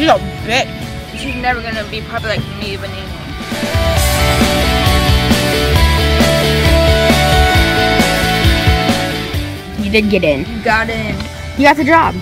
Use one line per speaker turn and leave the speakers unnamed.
She's a bitch.
She's never gonna be popular like me, Banana.
You did get in.
You got in.
You got the job.